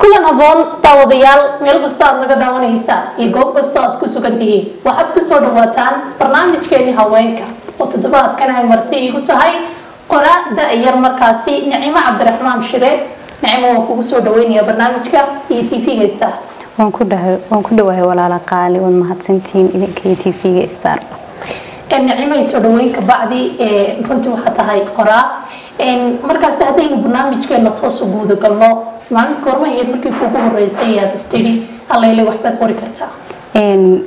kulan haboon daawadayaal meel kasta aad naga daawanaysaa iyo goob kasta aad ku sugan tihiin waxaad ku soo dhawaataan barnaamijkeeni haweenka. Oo toddobaadkan ay marti igu tahay. Qora da-yar markaasi nicimo cabdiraxmaan shire. Nicimo waan kugu soo dhaweynaya barnaamijka iyo t v-ga star waan ku dhawahay walaala qaali waad mahadsantihiin idinka iyo t v-ga star nicimay soo dhaweynka bacdi runtii waxaa tahay qoraa. Markaasi haddaynu barnaamijkeena toos u guuda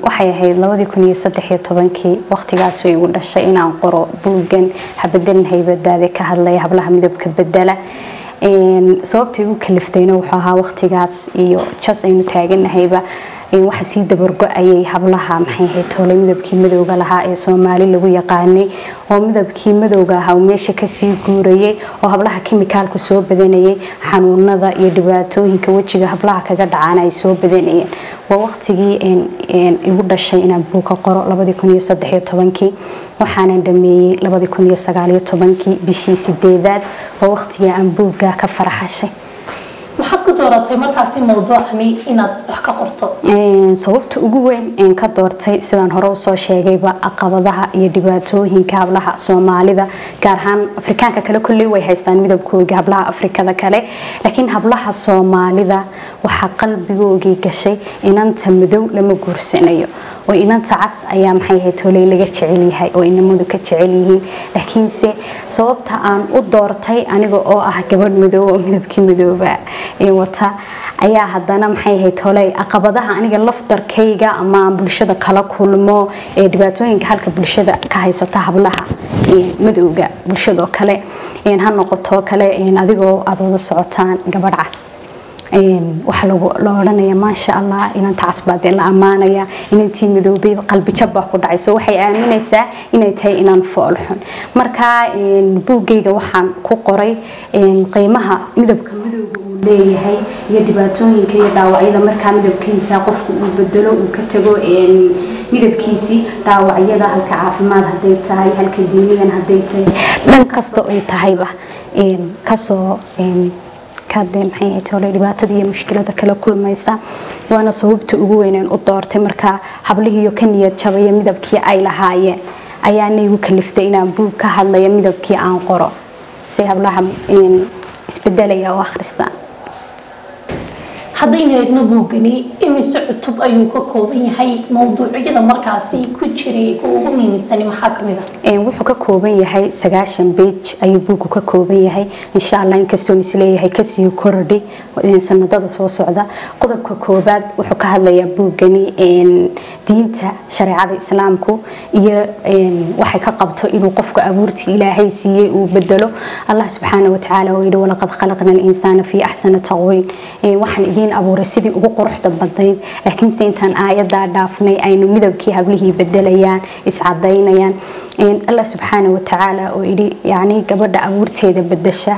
waxay ahayd labadii kun iyo saddex iyo tobankii waqtigaasoo igu dhashay inaan qoro buuggan habadelin haybadaade ka hadlaya hablaha midabka bedela sababta igu kaliftayna wuxuu ahaa waqtigaas iyo jas aynu taaganahayba waxa sii dabargo-ayay hablaha maxay ahayd? Toole midabkii madowga lahaa ee soomaali lagu yaqaanay oo midabkii madowga ahaa meesha ka sii guurayay oo hablaha kimikaalku soo badanayay xanuunada iyo dhibaatooyinka wejiga hablaha kaga dhacaan ay soo badanayeen. Waa waqtigii igu dhashay inaan buuga qoro waxaanan dhameeyey bishii sideedaad waa waqtigii aan buugga ka faraxashay sababta ugu weyn een ka doortay sidaan hore u soo sheegayba caqabadaha iyo dhibaatooyinka hablaha soomaalida gaar ahaan afrikaanka kale kolley way haystaan midabkooga hablaha afrikada kale. Laakiin hablaha soomaalida waxaa qalbigoogii gashay inanta madow lama guursanayo oo inanta cas ayaa maxay ahayd toley laga jecel yahay oo inamadu ka jecel yihiin. Laakiinse sababta aan u doortay aniga oo ah gabadh madow oo midabkii madooba wata ayaa hadana maxay ahayd toley caqabadaha aniga laftarkayga ama bulshada kala kulmo ee dhibaatooyinka halka bulshada ka haysata hablaha madowga bulshadoo kale ha noqoto kale adigoo aada wada socotaan gabadh cas waxaa la odhanaya maasha allah inanta casbaadee la ammaanaya inantii madoobay qalbijab baa ku dhacay. So waxay aaminaysaa inay tahay inaan foolxun marka buuggayga waxaan ku qoray qiimaha midabka madowga uu leeyahay iyo dhibaatooyinka iyo dhaawacyada. Markaa midabkiisa qofku uu bedelo uu ka tago midabkiisii dhaawacyada halka caafimaad haday tahay halka diiniyan haday tahay dhan kasta ay tahayba ka soo dhibaatada iyo mushkilada kala kulmaysa? Waana sababta ugu weyneen u doortay markaa hablihiiyo ka niyad midabkii ay lahaayeen ayaana igu kaliftay inaan buug ka hadlaya midabkii aan qoro. Si hablaha isbedelaya oo akhristaan haddaynu eegno buuggani imise cutub ayuu ka kooban yahay mawduucyada markaasi ku jiray kuwa ugu muhiimsani maxaa ka mid ah? Wuxuu ka kooban yahay sagaashan beej ayuu buuggu ka kooban yahay. Insha allah inkastoo is leeyahay ka sii kordhi. Sanadada soo socda. Qodobka koobaad wuxuu ka hadlayaa buuggani diinta shareecada islaamku iyo waxay ka qabto inuu qofka abuurtii ilaahay siiyey uu bedelo allah subxaana watacaala oo yidhi walaqad khalaqna alinsaana fii axsana taqwiin waxaan idiin abuuray sidii ugu quruxda badnayd. Laakiinse intaan aayadaa dhaafnay aynu midabkii hablihii bedelayaan iscadaynayaan allah subxaana watacaala oo yidhi yani gabadha abuurteeda bedasha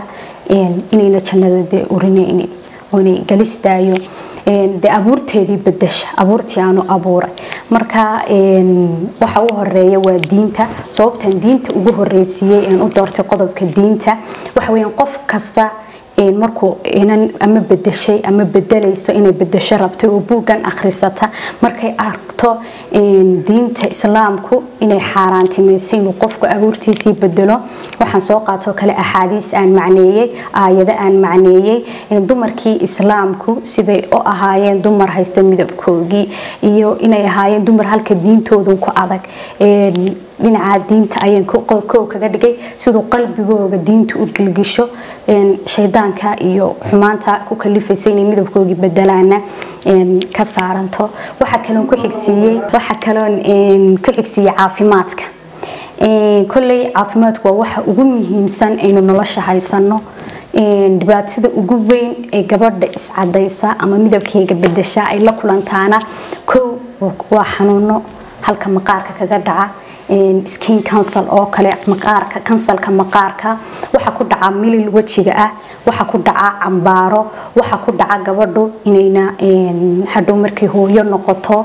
inayna jannada dee urinaynin oonay galistaayo de abuurteedii bedasha abuurtii aanu abuuray. Marka waxa u horreeya waa diinta. Sababtan diinta ugu horeysiiyey een u doortay qodobka diinta waxa weyan qof kasta markuu inan ama bedeshay ama bedelayso inay bedesho rabtay oo buuggan akhrisata. Markay aragto diinta islaamku inay xaaraantimaysay inuu qofku abuurtiisii bedelo waxaan soo qaatoo kale axaadiis aan macneeyey aayado aan macneeyey dumarkii islaamku siday u ahaayeen dumar haysta midabkoogii iyo inay ahaayeen dumar halka diintoodan ku adag dhinaca diinta ayaan kow kaga dhigay. Siduu qalbigooga diinta u gilgisho shaydaanka iyo xumaanta ku kalifaysa inay midabkoogii bedelaana ka saaranto. Waxaa kaloon ku xigsiiyey waxaa kaloon ku xigsiiyey caafimaadka. Kolley caafimaadku waa waxa ugu muhiimsan aynu nolosha haysano dhibaatada ugu weyn ee gabadha iscadaysa ama midabkeyga bedesha ay la kulantaana kow waa xanuuno halka maqaarka kaga dhaca skin cancel oo kale maqaarka kansalka maqaarka waxa ku dhaca milil wejiga ah waxa ku dhaca cambaaro waxa ku dhaca gabadhu inayna hadhow markay hooyo noqoto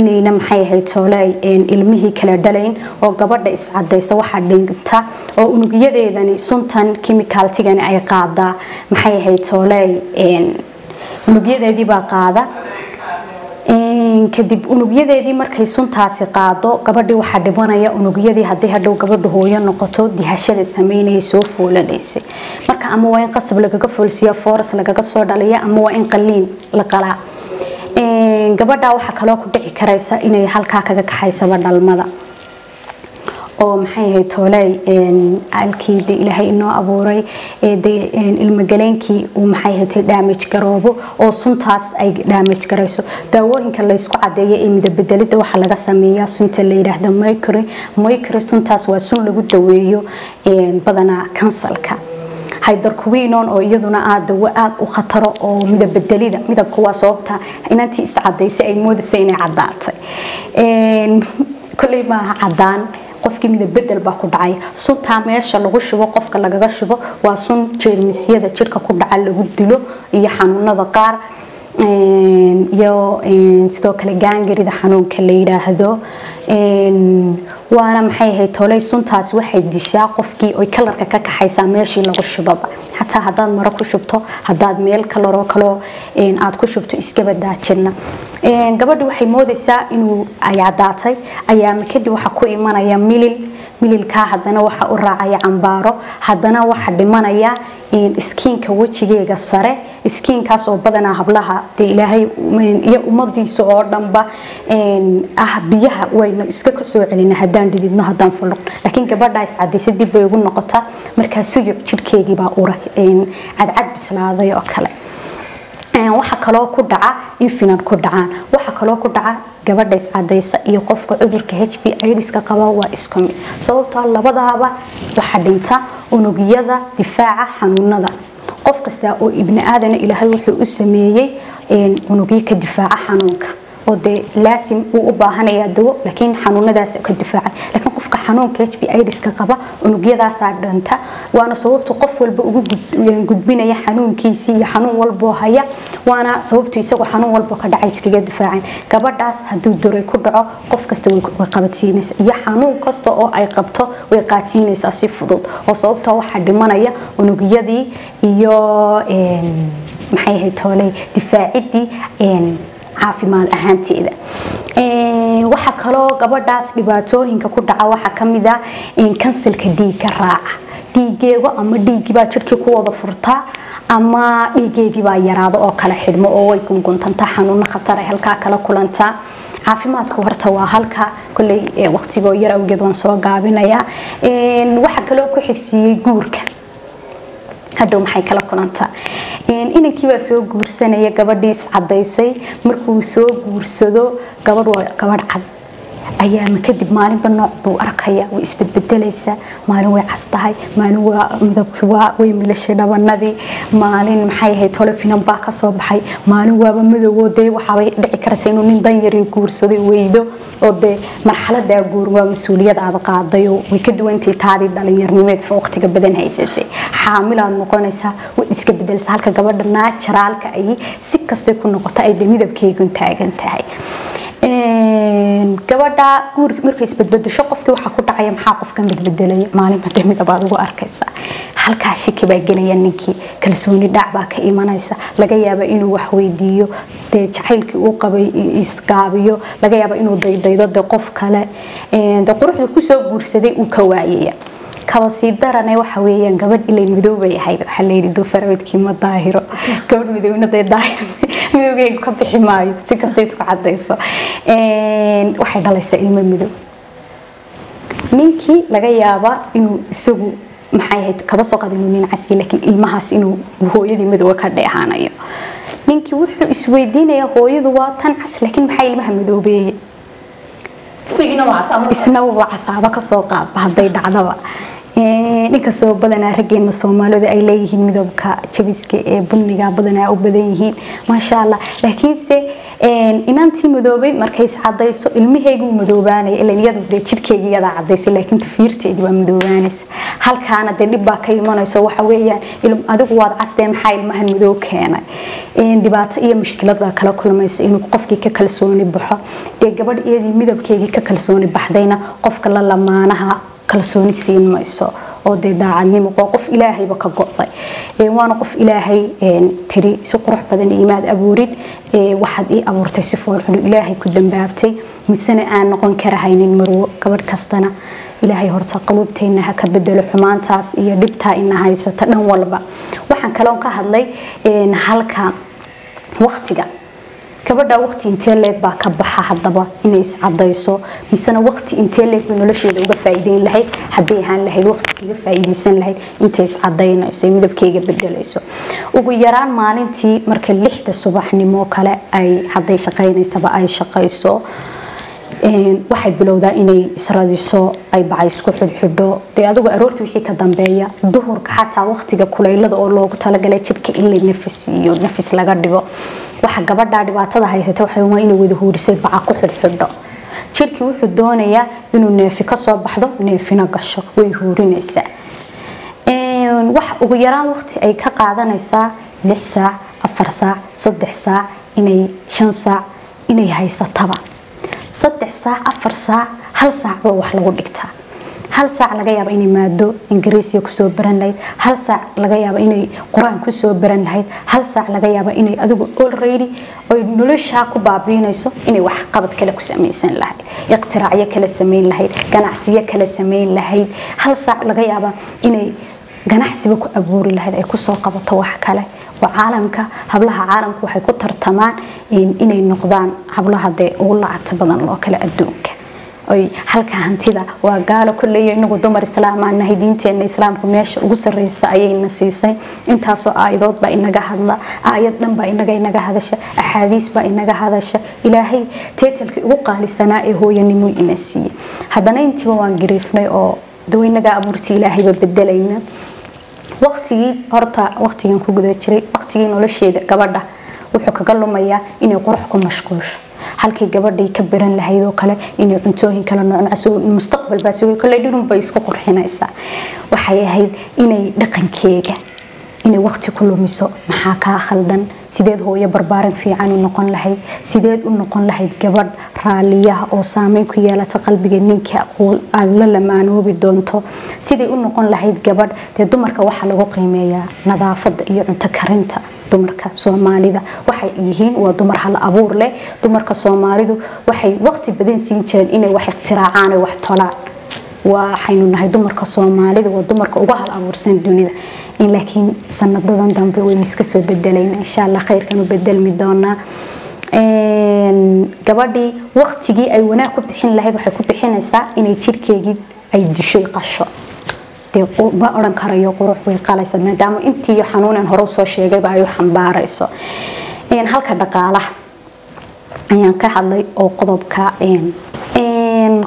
inayna maxay ahayd soole ilmihii kala dhalayn oo gabadha iscadaysa waxa dhinta oo unugyadeedani suntan kimikaaltigani ay qaadaa maxay ahayd soole unugyadeedii qaada kadib unugyadeedii markay suntaasi qaado gabadhii waxaa dhimanaya unugyadii haddii hadhow gabadhu hooyo noqoto dihashada sameynaya soo foolanaysay marka ama waa in qasab lagaga foolsiya fooras lagaga soo dhaliya ama waa in qaliin la qalaa. Gabadha waxaa kaloo ku dhici karaysa inay halkaa kaga kaxaysaba dhalmada oo maxay ahayd tooley alkii de ilaahay inoo abuuray de ilmagaleenkii uu maxay ahayd damage garoobo oo suntaas ay damage garayso. Daawooyinka laysku cadeeyo ee midabedelida waxaa laga sameeyaa sunta la yidhaahdo mercury. Mercury suntaas waa sun lagu daweeyo badanaa kansalka hydarkuwinon oo iyaduna aad dawo aad u khataro oo midabedelida midabka waa sababta inantii iscadaysay ay moodaysa inay cadaatay koley maaha cadaan qofkii midabedel baa ku dhacay. Suntaa meesha lagu shubo qofka lagaga shubo waa sun jeermisyada jirka ku dhaca lagu dilo iyo xanuunada qaar iyo sidoo kale gaangarida xanuunka la yidhaahdo. Waana maxay ahayd toley suntaas waxay dishaa qofkii oy kalarka ka kaxaysaa meeshii lagu shubaba. Xataa hadaad maro ku shubto hadaad meel kalaroo kaloo aad ku shubto iskaba gabadhi waxay moodaysaa inuu ay cadaatay ayaama kadib waxaa ku imanaya milil. Mililkaa hadana waxa u raacaya cambaaro hadana waxa dhimanaya iskiinka wejigeega sare iskiinkaas oo badanaa hablaha ilaahay iyo ummadiisa oo dhanba ah biyaha wayna iska ka soo celina hadaan dhididno hadaan fuluq laakiin gabadha iscadaysa dib bay ugu noqotaa markaa suyuc jirhkeegiibaa ura cadcad bislaaday oo kale. Waxa kaloo ku dhaca infinan ku dhacaan waxa kaloo ku dhaca gabadha iscadaysa iyo qofka cudurka h b idiska qaba waa isku mid. Sababtoo labadaaba waxa dhinta unugyada difaaca xanuunada. Qof kasta oo ibni aadana ilaahay wuxuu u sameeyey unugyo ka difaaca xanuunka oo dee laasim uu u baahanayaa dawo laakiin xanuunadaas ka difaacay. Laakiin qofka xanuunka h b idiska qaba unugyadaasaa dhanta. Waana sababtu qof walba ugu gudbinaya xanuunkiisii iyo xanuun walboo haya waana sababtu isagoo xanuun walboo ka dhacay iskaga difaaceen gabadhaas hadduu duray ku dhaco qof kasta way qabadsiinaysa iyo xanuun kasta oo ay qabto way qaadsiinaysaa si fudud. Oo sababtoo waxaa dhimanaya unugyadii iyo maxay ahayd tooley difaacidii caafimaad ahaanteeda. Waxaa kaloo gabadhaas dhibaatooyinka ku dhaca waxaa ka mid a kansalka dhiigga raaca. Dhiigeego ama dhiiggibaa jirkii ku wada furtaa ama dhiigeegibaa yaraado oo kala xidhmo oo way gunguntantaa xanuuno khatar halkaa kala kulantaa caafimaadku horta waa halka koley waqtigoo yar awgeed waan soo gaabinayaa. Waxaa kaloo ku xigsiiyey guurka. Hadhow maxay kala kulantaa inankiibaa soo guursanaya gabadhii iscadaysay markuu soo guursado gabadh waa gabadh cad ayaama kadib maalinba nooc buu arkaya way isbedbedelaysaa maalin way cas tahay maalin waa midabkii waa way milashay dhabanadii maalin maxay ahayd tolofinan baa ka soo baxay maalin waaba madowoo dee waxaabay dhici karta inuu nin danyari guursaday weydo oo dee marxaladaa guur waa mas'uuliyad aad way ka duwantay taadii dhalinyarnimeed waqtiga badan haysatay. Xaamilaad noqonaysaa way iska bedelaysaa halka gabadha naajaraalka ay si kastay ku noqoto ay dee midabkeegun taagan tahay gabadha guurka markay isbedbedesho qofkii waxaa ku dhacaya maxaa qofka midbedelaya maalinba dee midabaad ugu arkaysaa. Halkaa shiki baa gelaya ninkii. Kalsooni dhac baa ka imanaysa laga yaaba inuu wax weydiiyo dee jacaylkii uu qabay isgaabiyo. Laga yaaba inuu daydaydo de qof kale. De quruxda ku soo guursaday uu ka waayaya. Kaba sii darane waxa weeyaan gabadh ilayn midow bay ahayd waxaa layidhi duufarawedkii ma daahiro. Gabadh midowna dee daahir midowgeegu ka bixi maayo si kasta isku cadayso waxay dhalaysaa ilmo midow ninkii laga yaabaa inuu isagu maxay ahayd kaba soo inuu nin caski laakiin ilmahaas inuu hooyadii midowga ka dheehaanayo ninkii wuxuu isweydiinayaa hooyadu waa tan cas laakiin maxaa ilmaha midoobeeye isna waa casaabo ka soo qaadba hadday dhacdaba inkastoo badanaa raggeena soomaalida ay leeyihiin midabka jabiska ee buniga badanaa u badan yihiin. Maasha allah laakiinse inantii madoobeyd markay iscadayso ilmaheyguu madoobaanaya ilan iyadu dee jirhkeygii iyadaa cadaysay laakiin tafiirteedii waa madoobaanaysa. Halkaana dee dhib baa ka imanayso waxa weeyaan adigu waad castee maxaa ilmahan madow keenay? Dhibaato iyo mushkilad baa kala kulmaysa inuu qofkii ka kalsooni baxo. Dee gabadh iyadii midabkeygii ka kalsooni baxdayna qofka la lamaanaha kalsooni siin mayso oo dee daacadnimo oo qof ilaahayba ka go'day. Waana qof ilaahay tiri si qurux badan imaad abuurin waxaad ii abuurtay si foolxuno ilaahay ku dambaabtay. Misena aan noqon karahaynin marwo gabadh kastana. Ilaahay horta qaluubteenna ha ka bedelo xumaantaas iyo dhibtaa ina haysata dhan walba. Waxaan kaloon ka hadlay halka waqtiga gabadha waqti intee leeg baa ka baxa hadaba inay iscadayso misena waqti intee leeg bay nolosheeda uga faa'iideyn lahayd hadday ahaan lahayd waqti kaga faa'iideysan lahayd intay iscadaynayso midabkeyga bedelayso ugu yaraan maalintii marka lixda subaxnimo kale ay hadday shaqaynaysaba ay shaqayso waxay bilowdaa inay isradiso ay bacay isku xidhxidho. Dee adigu aroortii wixii ka dambeeya duhurka xataa waqtiga kuleylada oo loogu talagalay jidhka in la nafis iyo nafis laga dhigo. Waxa gabadha dhibaatada haysata waxa waa inay wada huurisay baca ku xidhxidho. Jidhkii wuxuu doonayaa inuu neefi ka soo baxdo neefina gasho way huurinaysaa. Wax ugu yaraan waqti ay ka qaadanaysaa lix saac afar saac saddex saac inay shan saac inay haysataba saddex saac afar saac hal saac baa wax lagu dhigtaa. Hal saac laga yaaba inay maado ingiriisiya ku soo baran lahayd. Hal saac laga yaaba inay qur'aan ku soo baran lahayd. Hal saac laga yaaba inay adigu already oy noloshaa ku baabiinayso inay wax qabad kale ku samaysan lahayd. Iqtiraacyo kale samayn lahayd. Ganacsiyo kale samayn lahayd. Hal saac laga yaaba inay ganacsiba ku abuuri lahayd ay ku soo qabato wax kale oo caalamka hablaha caalamka waxay ku tartamaan inay noqdaan hablaha dee ugu lacagta badan loo kale adduunka. Halka hantida waa gaalo kolley inagu dumar islaamaan nahay diinteena islaamku meesha ugu sareysa ayayna siisay. Intaasoo aayadood baa inaga hadla aayad dhan baa inaga inaga hadasha axaadiis baa inaga hadasha. Ilaahay teetalkii ugu qaalisanaa ee hooyanimo ina siiyey haddana intiiba waan gariifnay oo daweynaga abuurtii ilaahayba bedelayna waqtigii horta waqtigan ku guda jiray waqtigii nolosheeda gabadha wuxuu kaga lumayaa inay qurux ku mashquusho. Halkii gabadhay ka baran lahayd oo kale inay cuntooyin kala noocnacso mustaqbal baa sugay kolley dhirun bay isku qurxinaysaa. Waxay ahayd inay dhaqankeega inay waqti ku lumiso. Maxaa kaa khaldan? Sideed hooyo barbaaran fiican u noqon lahayd. Sideed u noqon lahayd gabadh raaliyaha oo saameyn ku yeelata qalbiga ninka aad la lamaanoobi doonto. Siday u noqon lahayd gabadh dee dumarka waxaa lagu qiimeeyaa nadaafada iyo cunto karinta dumarka soomaalida. Waxay yihiin waa dumar hal abuur leh. Dumarka soomaalidu waxay waqti badan siin jireen inay wax ikhtiraacaan wax tolaan waxaynu nahay dumarka soomaalida waa dumarka uga hal abuursan dunida. Laakiin sanadadan dambe waynu iska soo bedelayna insha allah khayrkan bedelmi doonaa gabadhii waqtigii ay wanaag ku bixin lahayd waxay ku bixinaysaa inay jidhkeegii ay dishoy qasho. Ma odhan karayo qurux way qalaysa maadaama intii xanuunan hore u soo sheegayba ay u xambaarayso. Halka dhaqaalaha ayaan ka hadlay oo qodobka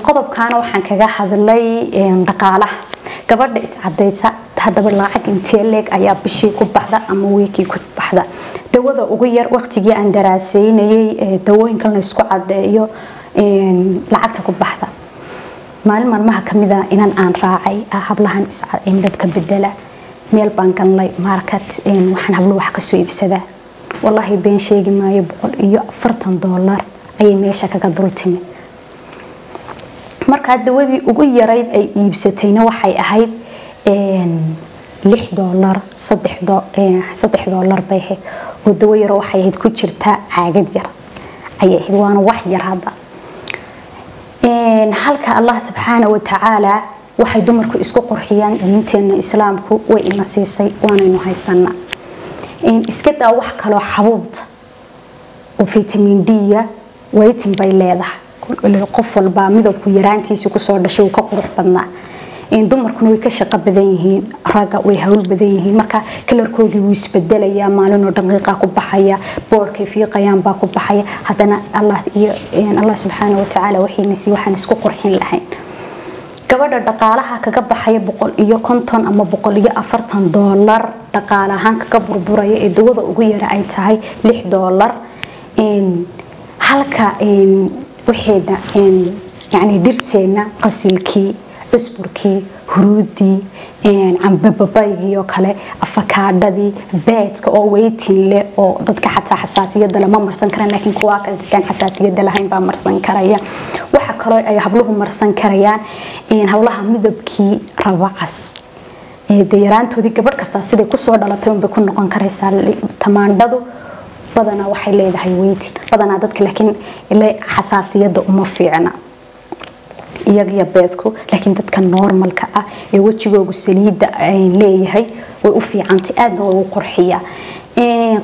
qodobkaana waxaan kaga hadlay dhaqaalaha. Gabadha iscadaysa hadaba lacag intee leeg ayaa bishii ku baxda ama wiikii ku baxda. Dawada ugu yar waqtigii aan daraaseynayay dawooyinkan la isku cadeeyo lacagta ku baxda. Maalin maalmaha kamida inan aan raacay hablahan midabka bedela meel baan galnay market waxaan hablo wax ka soo iibsadaa walaahi been sheegi maayo boqol iyo afartan doolar ayay meesha kaga dul timid markaa dawadii ugu yarayd ay iibsatayna waxay ahayd lix doolar saddex doolar bay ahayd. Oo dawo yaro waxay ahayd ku jirtaa caagad yar. Ayay ahayd waana wax yar hadda. Halka allah subxaana watacaala waxay dumarku isku qurxiyaan diinteena islaamku way ina siisay waanaynu haysanaa. Iska daa wax kaloo xabuubta oo vitamin d-ya waytin bay leedahay qof walbaa midabku yaraantiisa ku soo dhashay uu ka qurux badnaa. Dumarkuna way ka shaqo badan yihiin ragga way hawl badan yihiin. Marka kalarkoogii wuu isbedelayaa maalinoo daqiiqa ku baxaya boorkay fiiqayaan baa ku baxaya. Haddana allah subxaana watacaala waxayna sii waxaan isku qurxin lahayn. Gabadha dhaqaalaha kaga baxaya boqol iyo konton ama boqol iyo afartan doolar dhaqaale ahaan kaga burburaya ee dawada ugu yara ay tahay lix doolar halka waxayna yani dhirteena qasilkii cusburkii huruudii cambababaygii oo kale afakaadhadii beedka oo weytin leh oo dadka xataa xasaasiyada lama marsan karaan laakiin kuwaa kale dadkaan xasaasiyada lahayn baa marsan karaya. Waxa kaloo ay habluhu marsan karayaan hablaha midabkii rabacas de yaraantoodii gabadh kastaa siday ku soo dhalatay unbay ku noqon karaysaa tamaandhadu badanaa waxay leedahay weytin badanaa dadka laakiin xasaasiyadda uma fiicna. Iyagiyo beedku laakiin dadka normalka ah ee wejigoogu saliidda leeyahay way u fiicantay aadna way u qurxiyaa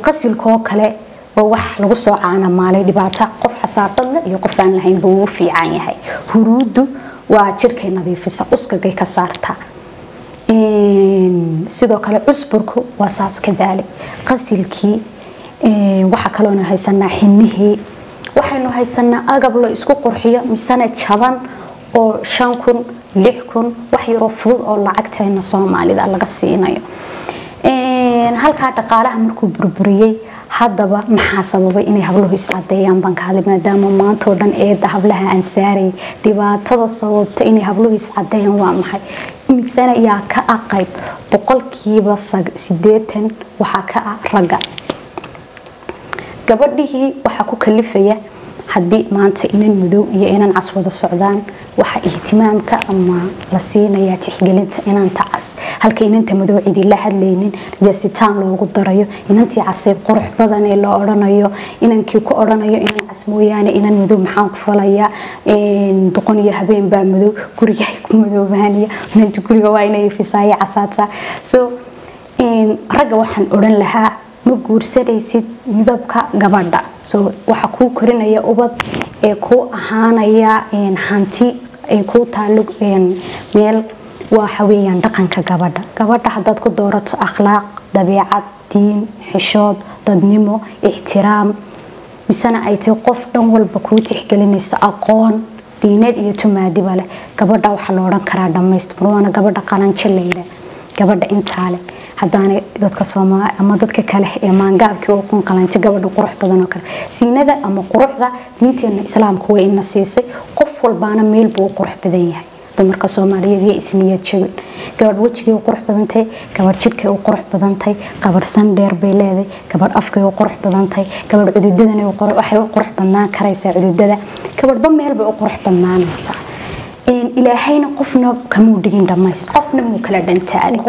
qasilkoo kale waa wax lagu soo caanamaalay dhibaato qof xasaasad leh iyo qof aan lahayn buu ugu fiican yahay. Huruuddu waa jirkay nadiifisa uskagay ka saartaa sidoo kale cusburku waa saas kadaali qasilkii waxaa kaloonu haysanaa xinihii waxaynu haysanaa agab la isku qurxiyo misane jaban oo shan kun lix kun wax yaroo fudud oo lacagteena soomaalida laga siinayo. Halkaa dhaqaalaha markuu burburiyey haddaba maxaa sababay inay habluhu hadlay maadaama maantao dhan eedda hablaha aan saarayay dhibaatada sababta inay habluhu is-cadeeyaan waa maxay? Misana yaa ka ah boqolkiiba sideetan waxaa ka ah ragga gabadhihii waxaa ku kalifaya haddii maanta inan madow iyo inan cas wada socdaan waxaa ihtimaamka ama la siinayaa tixgelinta inanta cas halka inanta madow cidi la hadlaynin yasitaan loogu darayo inantii caseed qurux badan ee la odhanayo inankii ku odhanayo inan cas mooyaane inan madow maxaan ku falayaa doqon iyo habeen baa madow gurigaay ku madoobaanaya inanta guriga waa inay fisaayo casaataa so ragga waxaan odhan lahaa ma guursanaysid midabka gabadha. So waxaa kuu korinaya ubad ee kuu ahaanaya hanti ee kuu taalo meel waxa weeyaan dhaqanka gabadha. Gabadha haddaad ku doorato akhlaaq dabiicad diin xishood dadnimo ixtiraam misena ay tahay qof dhan walba kuu tixgelinaysa aqoon diineed iyo tumaadiba leh gabadha waxaa la odhan karaa dhammaystir waana gabadha qalanjo layidha gabadha intaa leh haddaanay dadka soomaali ama dadka kale ee maangaabkii uqon qalanjo gabadha qurux badan oo kale. Siinada ama quruxda diinteena islaamku way ina siisay. Qof walbaana meel buu u qurux badan yahay. Dumarka soomaaliyeed iyo isniyad jabin gabadh wejigay u qurux badantay gabadh jidhkay u qurux badantay gabadh sandheer bay leedahay gabadh afkay u qurux badantay gabadh cududadan waxay u qurux badnaan karaysaa cududada gabadhba meel u qurux badnaanaysaa ilaahayna qofna kamuu dhigin dhammays qofna muu kala dhantaali